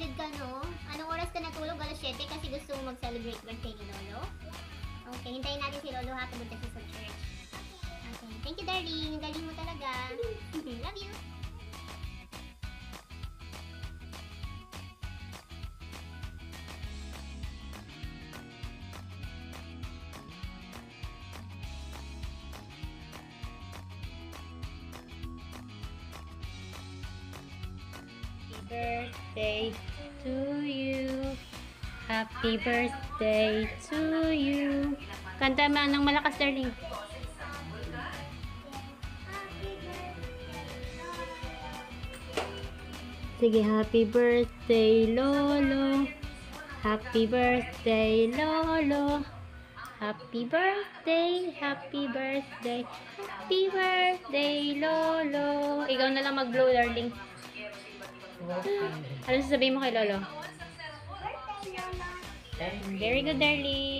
excited ka, no? Anong oras ka natulog? Alas 7 kasi gusto mo mag-celebrate birthday ni Lolo? Okay, hintayin natin si Lolo ha, pumunta siya sa church. Okay, thank you darling. Galing mo talaga. Love you. Birthday to you. Happy birthday to you. Kanta mo ng malakas, darling. Sige, happy birthday, Lolo. Happy birthday, Lolo. Happy birthday, happy birthday, happy birthday, Lolo. Ikaw na lang mag-blow, darling. Ano sasabihin mo kay Lolo? Very good, darling.